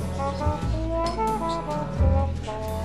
Thank niet